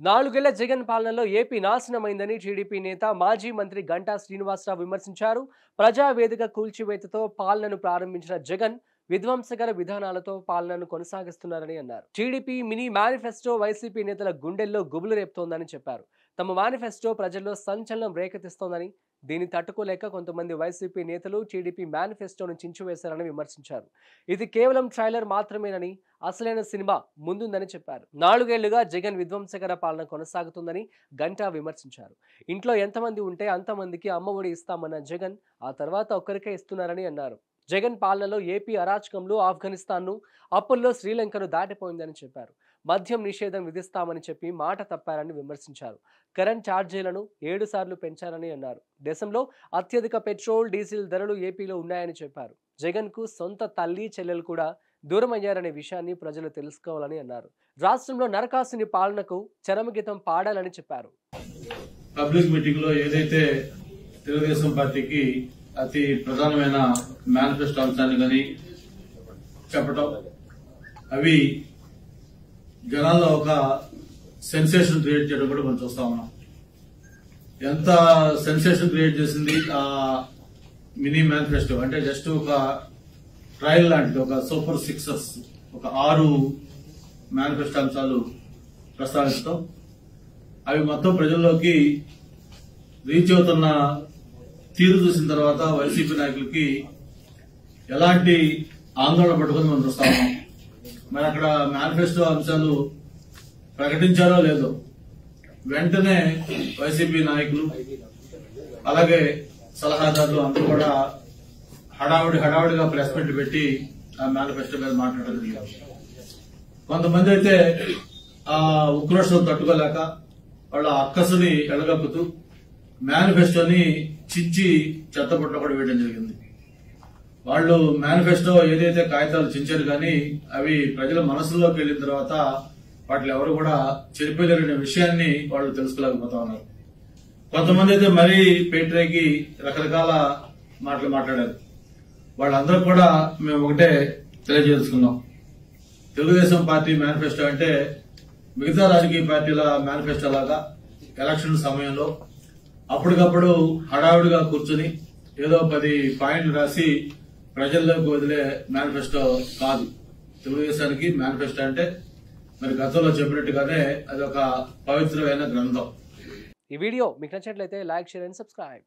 నాలుగేళ్ళ జగన్ పాలనలో AP నాశనమైందని TDP నేత మాజీ మంత్రి గంటా శ్రీనివాసరావు విమర్శించారు. ప్రజావేదిక కూల్చివేతతో పాలనను ప్రారంభించిన జగన్ విధ్వంసకర విధానాలతో పాలనను కొనసాగిస్తున్నారని అన్నారు. టీడీపీ మినీ మేనిఫెస్టో వైసీపీ నేతల గుండెల్లో గుబులు రేపుతోందని చెప్పారు. తమ మేనిఫెస్టో ప్రజల్లో సంచలనం రేకెత్తిస్తోందని దీన్ని తట్టుకోలేక కొంతమంది వైసీపీ నేతలు టీడీపీ మేనిఫెస్టోను చించివేశారని విమర్శించారు. ఇది కేవలం ట్రైలర్ మాత్రమేనని అసలైన సినిమా ముందుందని చెప్పారు. నాలుగేళ్ళుగా జగన్ విధ్వంసకర పాలన కొనసాగుతుందని గంటా విమర్శించారు. ఇంట్లో ఎంతమంది ఉంటే అంతమందికి అమ్మఒడి ఇస్తామన్న జగన్ ఆ తర్వాత ఒక్కరికే ఇస్తున్నారని అన్నారు. జగన్ పాలనలో ఏపీ అరాచకంలో ఆఫ్ఘనిస్తాన్ను అప్పుల్లో శ్రీలంకను దాటిపోయిందని చెప్పారు. మద్యం నిషేధం విధిస్తామని చెప్పి మాట తప్పారని విమర్శించారు. కరెంట్ ఛార్జీలను ఏడు సార్లు పెంచారని అన్నారు. దేశంలో అత్యధిక పెట్రోల్ డీజిల్ ధరలు ఏపీలో ఉన్నాయని చెప్పారు. జగన్కు సొంత తల్లి చెల్లెలు కూడా దూరమయ్యారనే విషయాన్ని ప్రజలు తెలుసుకోవాలని అన్నారు. రాష్ట్రంలో నరకాసుని పాలనకు చరమగీతం పాడాలని చెప్పారు. పబ్లిక్ మీటింగ్లో ఏదైతే తెలుగుదేశం పార్టీకి అతి ప్రధానమైన మేనిఫెస్టో అంశాన్ని కానీ చెప్పటం. అవి జనాల్లో ఒక సెన్సేషన్ క్రియేట్ చేయడం కూడా మనం చూస్తా ఉన్నాం. ఎంత సెన్సేషన్ క్రియేట్ చేసింది ఆ మినీ మేనిఫెస్టో? అంటే జస్ట్ ఒక ట్రయల్ లాంటిది ఒక సూపర్ సిక్సెస్ ఒక ఆరు మేనిఫెస్టో అంశాలు ప్రస్తావించడం అవి మొత్తం ప్రజల్లోకి రీచ్ అవుతున్న తీరు చూసిన తర్వాత వైసీపీ నాయకులకి ఎలాంటి ఆందోళన పట్టుకుని మనం చూస్తా ఉన్నాం. మరి అక్కడ మేనిఫెస్టో అంశాలు ప్రకటించారో లేదో వెంటనే వైసీపీ నాయకులు అలాగే సలహాదారులు అందరూ కూడా హడావుడి హడావుడిగా ప్రెస్ మీట్ పెట్టి ఆ మేనిఫెస్టో మీద మాట్లాడడం జరిగింది. కొంతమంది అయితే ఆ ఉక్రోషం తట్టుకోలేక వాళ్ళ అక్కసుని ఎడగప్పుతూ మేనిఫెస్టోని చించి చెత్తబుట్ట కూడా వేయడం జరిగింది. వాళ్ళు మేనిఫెస్టో ఏదైతే కాగితాలు చించారు కానీ అవి ప్రజల మనసులోకి వెళ్ళిన తర్వాత వాటిని ఎవరు కూడా చెరిపోలేరనే విషయాన్ని వాళ్ళు తెలుసుకోలేకపోతా ఉన్నారు. కొంతమంది అయితే మరీ పేట్రేకి రకరకాల మాటలు మాట్లాడారు. వాళ్ళందరూ కూడా మేము ఒకటే తెలియజేసుకున్నాం. తెలుగుదేశం పార్టీ మేనిఫెస్టో అంటే మిగతా రాజకీయ పార్టీల మేనిఫెస్టో లాగా ఎలక్షన్ సమయంలో అప్పటికప్పుడు హడావుడిగా కూర్చుని ఏదో పది పాయింట్లు రాసి ప్రజల్లోకి వదిలే మేనిఫెస్టో కాదు. తెలుగుదేశానికి మేనిఫెస్టో అంటే మరి గతంలో చెప్పినట్టుగానే అది ఒక పవిత్రమైన గ్రంథం. ఈ వీడియో మీకు నచ్చినట్లయితే లైక్ షేర్ అండ్ సబ్స్క్రైబ్.